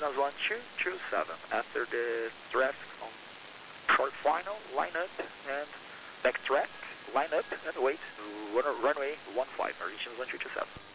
Argentinas 1227. After the traffic on short final, line up and backtrack, line up and wait, runway 15, Argentinas 1227.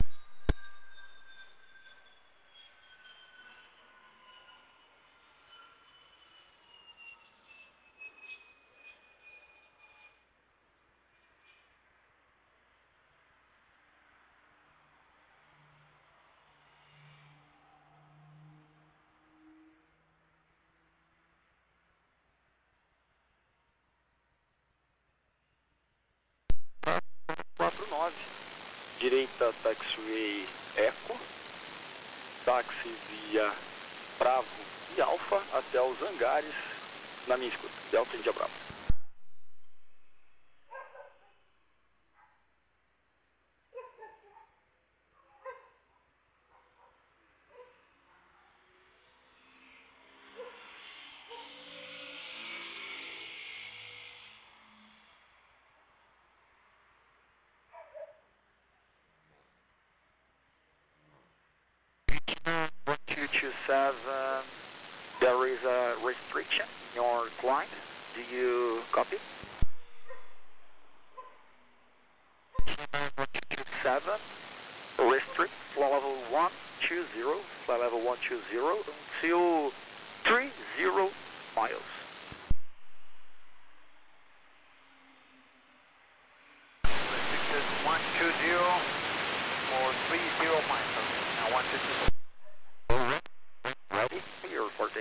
Direita taxiway Eco, táxi via Bravo e Alfa até os hangares na minha escuta, Delta India Bravo. Two two seven. There is a restriction. in Your client. Do you copy? One two two seven. Restrict flight level one two zero. Flight level one two zero until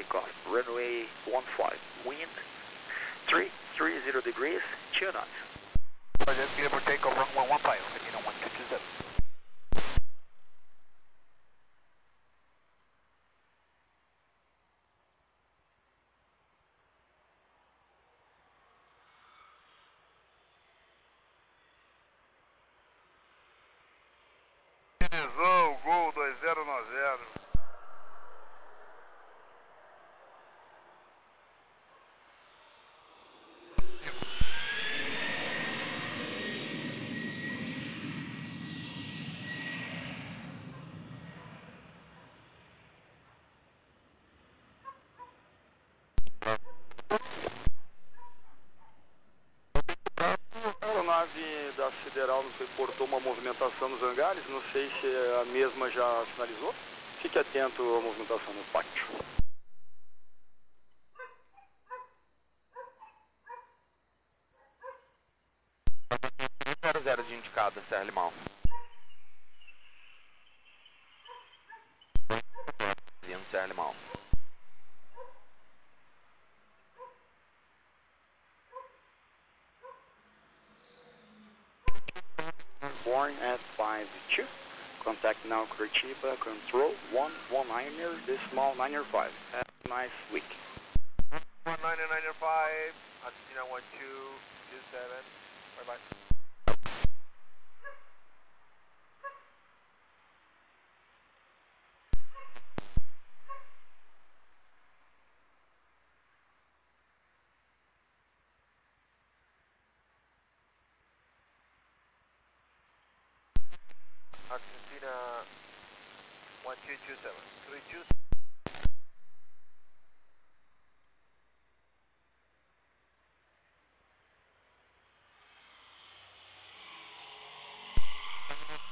takeoff. Runway 15. Wind 330 degrees, 2 knots. Clear for takeoff runway 15. Argentina 1227. Finalizou o gol 2090. Aeronave da Federal nos reportou uma movimentação nos hangares, não sei se a mesma já finalizou. Fique atento à movimentação no pátio. Zero de indicada, Serra Limão. Born at 52. Contact now Curitiba, control 119er, decimal 905. Have a nice week. 1995. Argentina 1227. Bye bye. Argentina 1227, 327.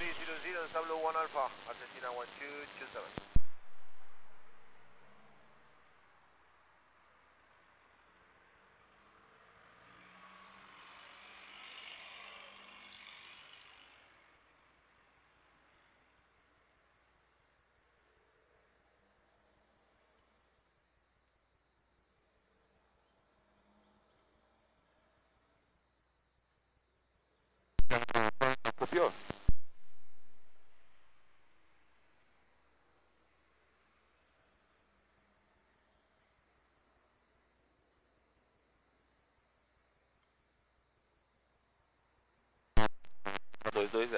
B00, Tableau 1 Alpha, Argentina 1227. Dois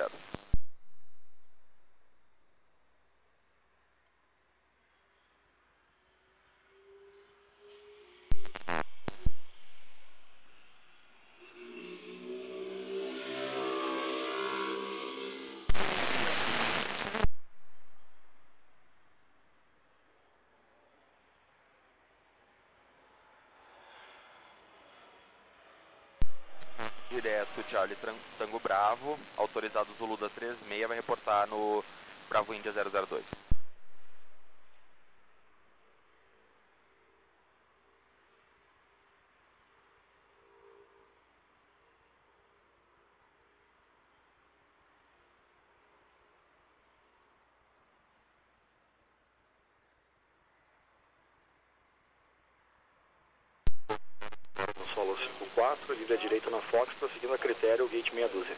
Direto Charlie Tango Bravo, autorizado Zulu da 36, vai reportar no Bravo Índia 002. Solo 54, livre à direita na Fox, prosseguindo a critério, gate meia dúzia.